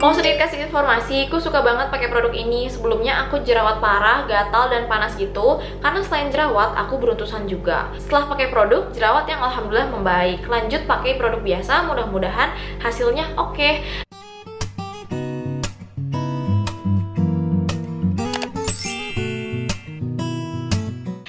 Mau sedikit kasih informasi, aku suka banget pakai produk ini. Sebelumnya aku jerawat parah, gatal dan panas gitu. Karena selain jerawat, aku beruntusan juga. Setelah pakai produk, jerawat yang alhamdulillah membaik. Lanjut pakai produk biasa, mudah-mudahan hasilnya oke.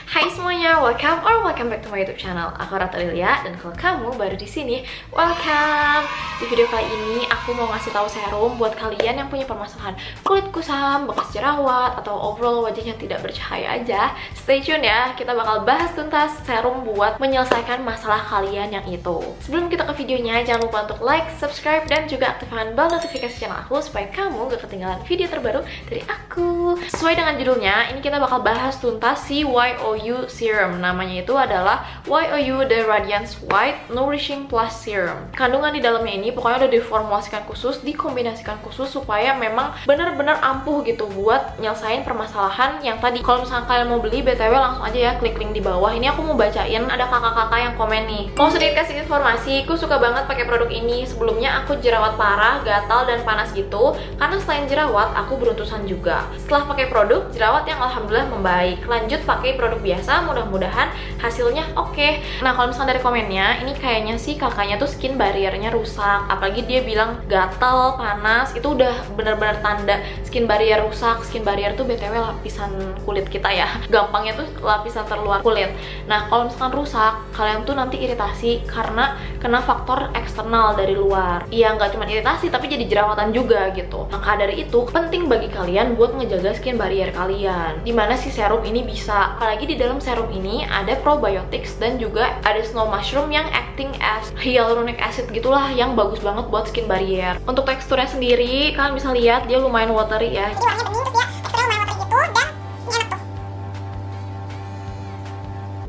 Hai semuanya, welcome or welcome back to my YouTube channel. Aku Rata Lilia dan kalau kamu baru di sini, welcome. Di video kali ini aku mau ngasih tahu serum buat kalian yang punya permasalahan kulit kusam, bekas jerawat atau overall wajahnya tidak bercahaya aja. Stay tune ya, kita bakal bahas tuntas serum buat menyelesaikan masalah kalian yang itu. Sebelum kita ke videonya, jangan lupa untuk like, subscribe dan juga aktifkan bell notifikasi channel aku supaya kamu gak ketinggalan video terbaru dari aku. Sesuai dengan judulnya, ini kita bakal bahas tuntas si YOU Serum. Namanya itu adalah YOU The Radiance White Nourishing Plus Serum. Kandungan di dalamnya ini pokoknya udah diformulasikan khusus, dikombinasikan khusus supaya memang benar-benar ampuh gitu buat nyelesain permasalahan yang tadi. Kalau misalnya kalian mau beli, BTW langsung aja ya klik link di bawah. Ini aku mau bacain ada kakak-kakak yang komen nih. Mau sedikit kasih informasi, aku suka banget pakai produk ini. Sebelumnya aku jerawat parah, gatal dan panas gitu. Karena selain jerawat, aku beruntusan juga. Setelah pakai produk, jerawat yang alhamdulillah membaik. Lanjut pakai produk biasa, mudah-mudahan hasilnya oke. Nah, kalau misalnya dari komennya, ini kayaknya sih kakaknya tuh skin barriernya rusak. Apalagi dia bilang gatal, panas, itu udah bener-bener tanda skin barrier rusak. Skin barrier tuh BTW lapisan kulit kita ya. Gampangnya tuh lapisan terluar kulit. Nah, kalau misalkan rusak, kalian tuh nanti iritasi karena kena faktor eksternal dari luar. Iya, nggak cuma iritasi, tapi jadi jerawatan juga gitu. Maka dari itu, penting bagi kalian buat ngejaga skin barrier kalian. Di mana si serum ini bisa. Apalagi di dalam serum ini ada probiotics dan juga ada snow mushroom yang acting as hyaluronic acid gitulah yang bagus banget buat skin barrier. Untuk teksturnya sendiri, kalian bisa lihat dia lumayan watery ya.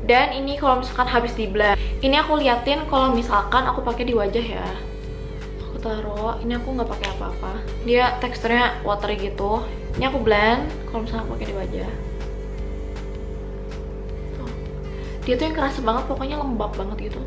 Dan ini kalau misalkan habis di blend, ini aku liatin kalau misalkan aku pakai di wajah ya. Aku taruh, ini aku nggak pakai apa-apa. Dia teksturnya watery gitu. Ini aku blend kalau misalkan aku pakai di wajah. Dia tuh yang keras banget, pokoknya lembab banget gitu.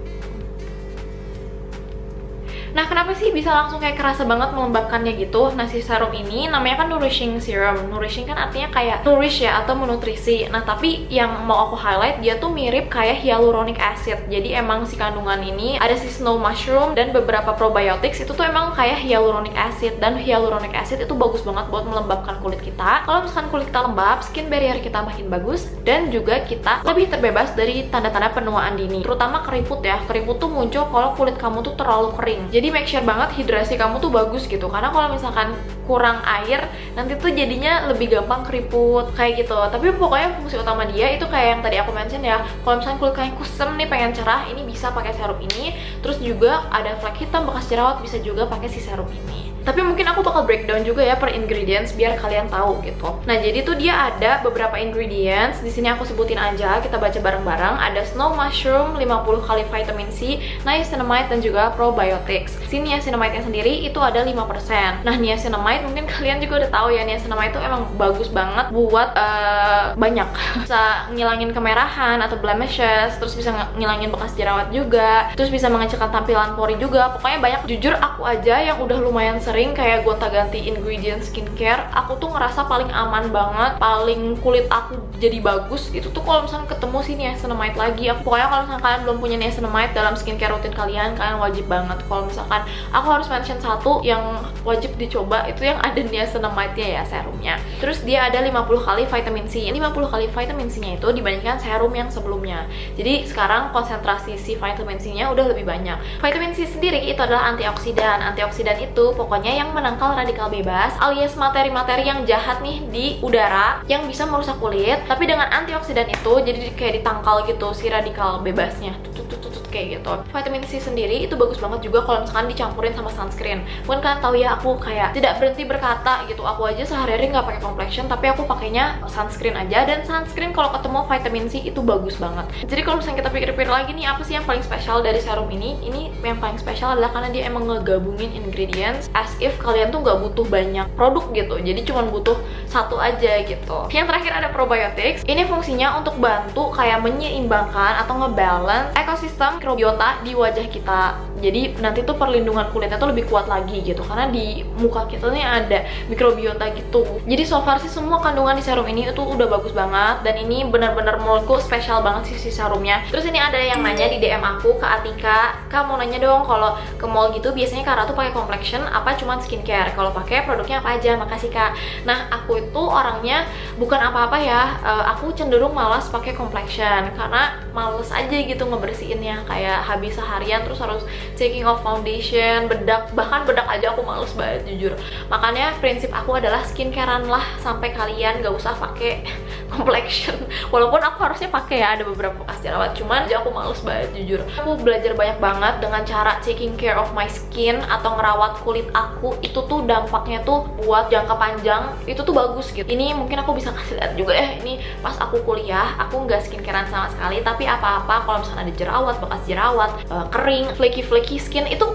Nah, kenapa sih bisa langsung kayak kerasa banget melembabkannya gitu? Nah, si serum ini namanya kan nourishing serum. Nourishing kan artinya kayak nourish ya atau menutrisi. Nah, tapi yang mau aku highlight dia tuh mirip kayak hyaluronic acid. Jadi emang si kandungan ini ada si snow mushroom dan beberapa probiotics itu tuh emang kayak hyaluronic acid dan hyaluronic acid itu bagus banget buat melembabkan kulit kita. Kalau misalkan kulit kita lembab, skin barrier kita makin bagus dan juga kita lebih terbebas dari tanda-tanda penuaan dini. Terutama keriput ya. Keriput tuh muncul kalau kulit kamu tuh terlalu kering. Jadi jadi make sure banget hidrasi kamu tuh bagus gitu. Karena kalau misalkan kurang air nanti tuh jadinya lebih gampang keriput kayak gitu tapi pokoknya fungsi utama dia itu kayak yang tadi aku mention ya. Kalau misalkan kulit kalian kusem nih pengen cerah ini bisa pakai serum ini. Terus juga ada flek hitam bekas jerawat bisa juga pakai si serum ini tapi mungkin aku bakal breakdown juga ya per ingredients biar kalian tahu gitu. Nah, jadi tuh dia ada beberapa ingredients. Di sini aku sebutin aja, kita baca bareng-bareng. Ada snow mushroom 50 kali vitamin C, niacinamide dan juga probiotics. Si niacinamide-nya sendiri itu ada 5%. Nah, niacinamide mungkin kalian juga udah tahu ya, niacinamide itu emang bagus banget buat uh, banyak. bisa ngilangin kemerahan atau blemishes, terus bisa ngilangin bekas jerawat juga, terus bisa mengecilkan tampilan pori juga. Pokoknya banyak. Jujur aku aja yang udah lumayan sering sering kayak gonta-ganti ingredient skincare aku tuh ngerasa paling aman banget paling kulit aku jadi bagus itu tuh kalau misalnya ketemu sih niacinamide lagi aku pokoknya kalau misalnya kalian belum punya niacinamide dalam skincare rutin kalian kalian wajib banget. Kalau misalkan aku harus mention satu yang wajib dicoba itu yang ada niacinamide-nya ya serumnya. Terus dia ada 50 kali vitamin C. 50 kali vitamin C-nya itu dibandingkan serum yang sebelumnya. Jadi sekarang konsentrasi si vitamin C-nya udah lebih banyak. Vitamin C sendiri itu adalah antioksidan. Antioksidan itu pokoknya yang menangkal radikal bebas alias materi-materi yang jahat nih di udara yang bisa merusak kulit tapi dengan antioksidan itu jadi kayak ditangkal gitu si radikal bebasnya. Tutut tutut tutut kayak gitu. Vitamin C sendiri itu bagus banget juga kalau misalkan dicampurin sama sunscreen. Mungkin kalian tahu ya aku kayak tidak berhenti berkata gitu. Aku aja sehari-hari nggak pakai complexion tapi aku pakainya sunscreen aja. Dan sunscreen kalau ketemu vitamin C itu bagus banget. Jadi kalau misalnya kita pikir-pikir lagi nih apa sih yang paling spesial dari serum ini? Ini yang paling spesial adalah karena dia emang ngegabungin ingredients as if kalian tuh nggak butuh banyak produk gitu. Jadi cuma butuh satu aja gitu. Yang terakhir ada probiotics. Ini fungsinya untuk bantu kayak menyeimbangkan atau ngebalance ekosistem mikrobiota di wajah kita. Jadi nanti tuh perlindungan kulitnya tuh lebih kuat lagi gitu. Karena di muka kita nih ada mikrobiota gitu. Jadi so far sih semua kandungan di serum ini itu udah bagus banget. Dan ini benar-benar menurutku spesial banget sih si serumnya. Terus ini ada yang nanya di DM aku ke Atika. Kak mau nanya dong kalau ke mall gitu biasanya Kara tuh pakai complexion apa cuman skincare? Kalau pakai produknya apa aja? Makasih kak. Nah aku itu orangnya bukan apa-apa ya. Uh, aku cenderung malas pakai complexion karena males aja gitu ngebersihinnya kayak habis seharian terus harus taking off foundation bedak bahkan bedak aja aku males banget jujur. Makanya prinsip aku adalah skincarean lah sampai kalian gak usah pakai complexion. Walaupun aku harusnya pakai ya ada beberapa bekas jerawat cuman aja aku males banget jujur. Aku belajar banyak banget dengan cara taking care of my skin atau ngerawat kulit aku. Itu tuh dampaknya tuh buat jangka panjang itu tuh bagus gitu. Ini mungkin aku bisa kasih lihat juga ya ini pas aku kuliah aku nggak skincarean sama sekali. Tapi apa-apa kalau misalnya ada jerawat bekas jerawat uh, kering flaky flaky skin itu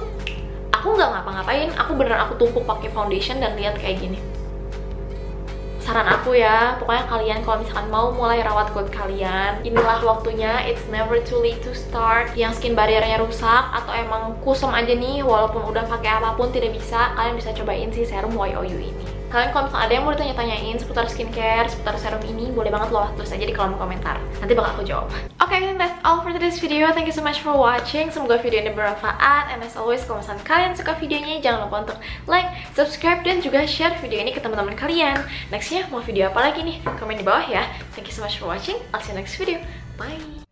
aku nggak ngapa-ngapain. Aku beneran aku tumpuk pakai foundation dan lihat kayak gini saran aku ya pokoknya kalian kalau misalkan mau mulai rawat kulit kalian inilah waktunya it's never too late to start. Yang skin barriernya rusak atau emang kusam aja nih walaupun udah pakai apa pun tidak bisa kalian bisa cobain si serum YOU ini kalian kalau misalnya ada yang mau ditanya-tanyain seputar skincare, seputar serum ini, boleh banget loh tulis aja di kolom komentar. Nanti bakal aku jawab. Oke, okay, that's all for today's video. Thank you so much for watching. Semoga video ini bermanfaat. And as always, kalau misalnya kalian suka videonya, jangan lupa untuk like, subscribe, dan juga share video ini ke teman-teman kalian. Nextnya mau video apa lagi nih? Komen di bawah ya. Thank you so much for watching. I'll see you next video. Bye!